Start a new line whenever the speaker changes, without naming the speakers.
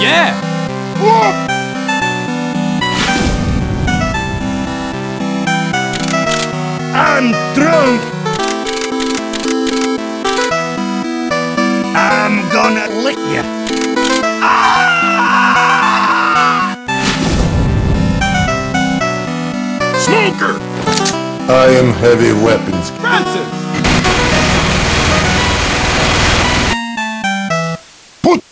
Yeah!
I'm drunk! I'm gonna lick you! Ah!
Smoker!
I am heavy weapons.
Francis! Put